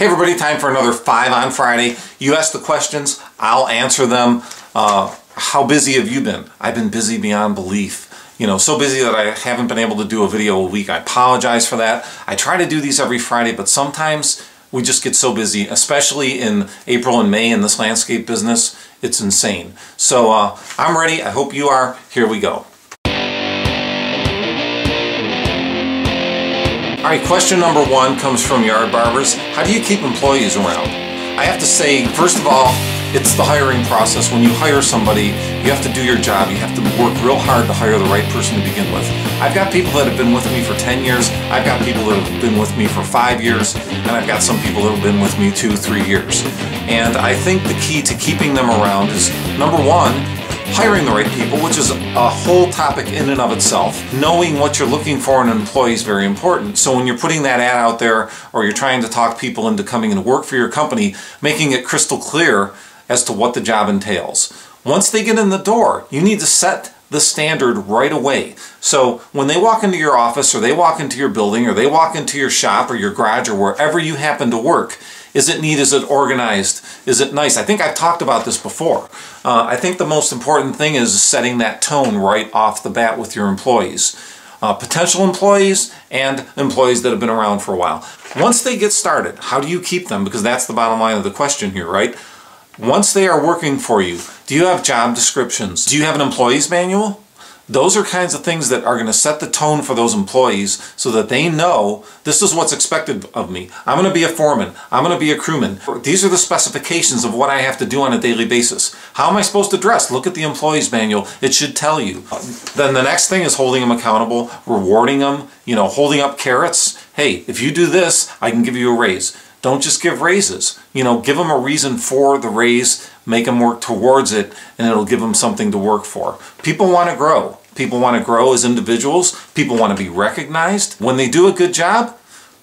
Hey everybody, time for another 5 on Friday. You ask the questions, I'll answer them. Uh, how busy have you been? I've been busy beyond belief. You know, so busy that I haven't been able to do a video a week. I apologize for that. I try to do these every Friday, but sometimes we just get so busy, especially in April and May in this landscape business. It's insane. So uh, I'm ready. I hope you are. Here we go. All right, question number one comes from Yard Barbers. How do you keep employees around? I have to say, first of all, it's the hiring process. When you hire somebody, you have to do your job. You have to work real hard to hire the right person to begin with. I've got people that have been with me for 10 years. I've got people that have been with me for five years. And I've got some people that have been with me two, three years. And I think the key to keeping them around is number one, hiring the right people, which is a whole topic in and of itself. Knowing what you're looking for in an employee is very important. So when you're putting that ad out there or you're trying to talk people into coming and work for your company, making it crystal clear as to what the job entails. Once they get in the door, you need to set the standard right away. So when they walk into your office or they walk into your building or they walk into your shop or your garage or wherever you happen to work, is it neat? Is it organized? Is it nice? I think I've talked about this before. Uh, I think the most important thing is setting that tone right off the bat with your employees. Uh, potential employees and employees that have been around for a while. Once they get started, how do you keep them? Because that's the bottom line of the question here, right? Once they are working for you, do you have job descriptions? Do you have an employee's manual? Those are kinds of things that are going to set the tone for those employees so that they know this is what's expected of me. I'm going to be a foreman. I'm going to be a crewman. These are the specifications of what I have to do on a daily basis. How am I supposed to dress? Look at the employee's manual. It should tell you. Then the next thing is holding them accountable, rewarding them, you know, holding up carrots. Hey, if you do this, I can give you a raise. Don't just give raises. You know, give them a reason for the raise, make them work towards it, and it'll give them something to work for. People want to grow. People want to grow as individuals. People want to be recognized. When they do a good job,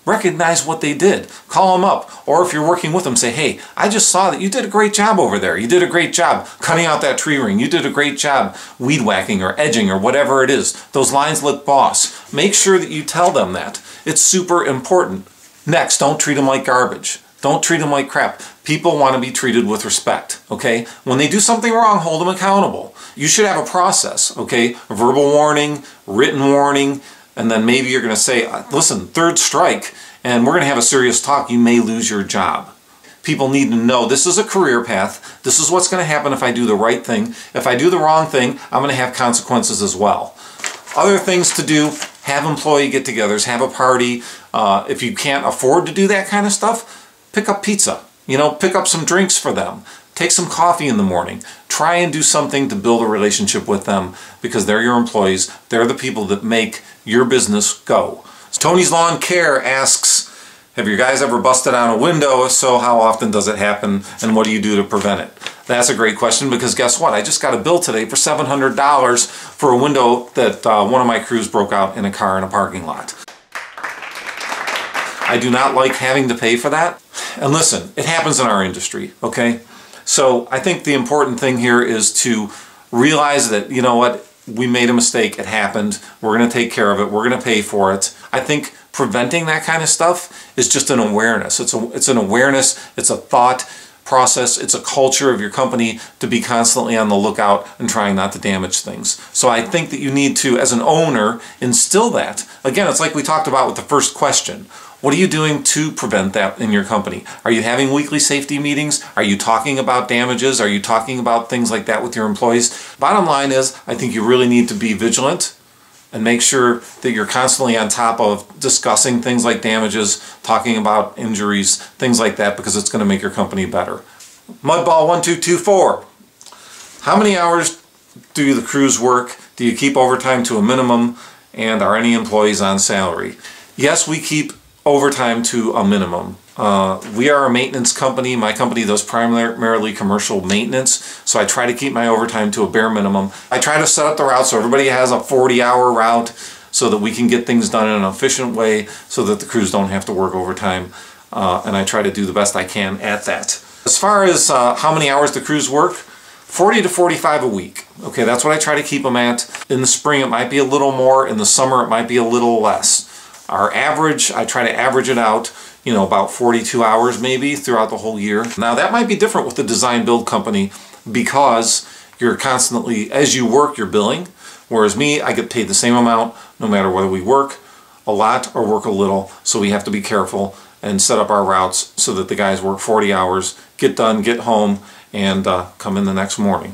recognize what they did. Call them up. Or if you're working with them, say, hey, I just saw that you did a great job over there. You did a great job cutting out that tree ring. You did a great job weed whacking or edging or whatever it is. Those lines look boss. Make sure that you tell them that. It's super important. Next, don't treat them like garbage. Don't treat them like crap. People want to be treated with respect, okay? When they do something wrong, hold them accountable. You should have a process, okay? Verbal warning, written warning, and then maybe you're going to say, listen, third strike, and we're going to have a serious talk. You may lose your job. People need to know this is a career path. This is what's going to happen if I do the right thing. If I do the wrong thing, I'm going to have consequences as well. Other things to do, have employee get-togethers, have a party. Uh, if you can't afford to do that kind of stuff, pick up pizza. You know, pick up some drinks for them. Take some coffee in the morning. Try and do something to build a relationship with them because they're your employees. They're the people that make your business go. Tony's Lawn Care asks, have you guys ever busted out a window? If so, how often does it happen and what do you do to prevent it? That's a great question because guess what? I just got a bill today for $700 for a window that uh, one of my crews broke out in a car in a parking lot. I do not like having to pay for that. And listen, it happens in our industry, okay? So I think the important thing here is to realize that, you know what, we made a mistake, it happened, we're going to take care of it, we're going to pay for it. I think preventing that kind of stuff is just an awareness. It's, a, it's an awareness, it's a thought process, it's a culture of your company to be constantly on the lookout and trying not to damage things. So I think that you need to, as an owner, instill that. Again, it's like we talked about with the first question. What are you doing to prevent that in your company? Are you having weekly safety meetings? Are you talking about damages? Are you talking about things like that with your employees? Bottom line is, I think you really need to be vigilant and make sure that you're constantly on top of discussing things like damages, talking about injuries, things like that, because it's going to make your company better. Mudball1224. How many hours do the crews work? Do you keep overtime to a minimum? And are any employees on salary? Yes, we keep overtime to a minimum. Uh, we are a maintenance company. My company does primarily commercial maintenance, so I try to keep my overtime to a bare minimum. I try to set up the route so everybody has a 40-hour route so that we can get things done in an efficient way so that the crews don't have to work overtime, uh, and I try to do the best I can at that. As far as uh, how many hours the crews work, 40 to 45 a week. Okay, that's what I try to keep them at. In the spring, it might be a little more. In the summer, it might be a little less. Our average, I try to average it out, you know, about 42 hours maybe throughout the whole year. Now that might be different with the design build company because you're constantly, as you work, you're billing. Whereas me, I get paid the same amount no matter whether we work a lot or work a little. So we have to be careful and set up our routes so that the guys work 40 hours, get done, get home, and uh, come in the next morning.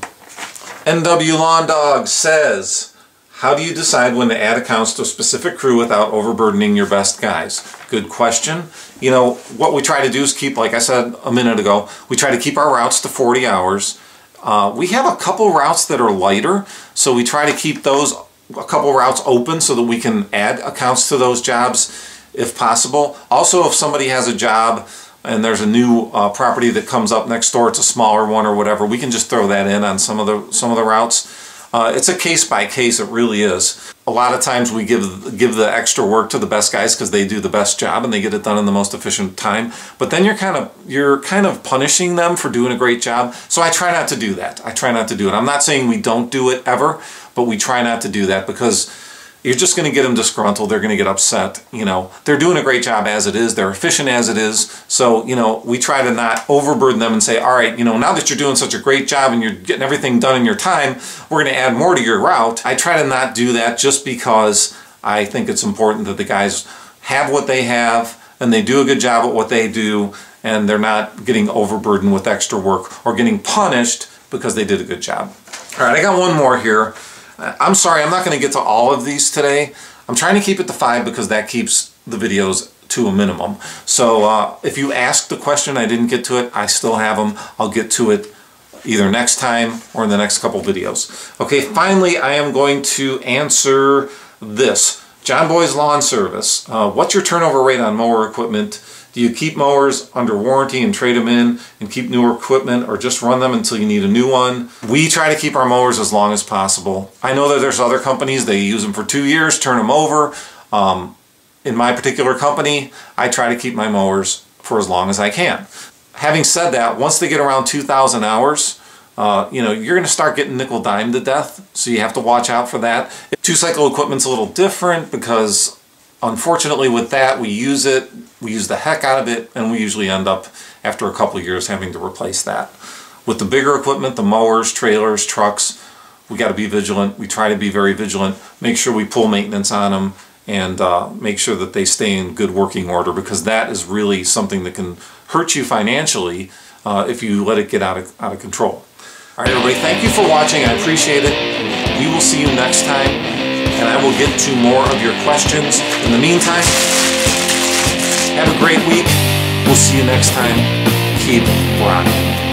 NW Lawn Dog says, how do you decide when to add accounts to a specific crew without overburdening your best guys? Good question. You know, what we try to do is keep, like I said a minute ago, we try to keep our routes to 40 hours. Uh, we have a couple routes that are lighter, so we try to keep those a couple routes open so that we can add accounts to those jobs if possible. Also, if somebody has a job and there's a new uh, property that comes up next door, it's a smaller one or whatever, we can just throw that in on some of the some of the routes. Uh, it's a case by case, it really is. A lot of times we give give the extra work to the best guys because they do the best job and they get it done in the most efficient time. But then you're kind of you're kind of punishing them for doing a great job. So I try not to do that. I try not to do it. I'm not saying we don't do it ever, but we try not to do that because you're just going to get them disgruntled. They're going to get upset. You know, they're doing a great job as it is. They're efficient as it is. So, you know, we try to not overburden them and say, all right, you know, now that you're doing such a great job and you're getting everything done in your time, we're going to add more to your route. I try to not do that just because I think it's important that the guys have what they have and they do a good job at what they do and they're not getting overburdened with extra work or getting punished because they did a good job. All right, I got one more here. I'm sorry, I'm not going to get to all of these today. I'm trying to keep it to five because that keeps the videos to a minimum. So uh, if you asked the question, I didn't get to it, I still have them. I'll get to it either next time or in the next couple videos. Okay, finally, I am going to answer this. John Boy's Lawn Service. Uh, what's your turnover rate on mower equipment? Do you keep mowers under warranty and trade them in and keep newer equipment or just run them until you need a new one? We try to keep our mowers as long as possible. I know that there's other companies, they use them for two years, turn them over. Um, in my particular company, I try to keep my mowers for as long as I can. Having said that, once they get around 2,000 hours, uh, you know, you're going to start getting nickel dime to death, so you have to watch out for that. Two cycle equipment's a little different because unfortunately with that we use it we use the heck out of it and we usually end up after a couple years having to replace that with the bigger equipment the mowers trailers trucks we got to be vigilant we try to be very vigilant make sure we pull maintenance on them and uh, make sure that they stay in good working order because that is really something that can hurt you financially uh, if you let it get out of, out of control. All right, everybody, thank you for watching. I appreciate it. We will see you next time and I will get to more of your questions. In the meantime, have a great week. We'll see you next time. Keep rocking.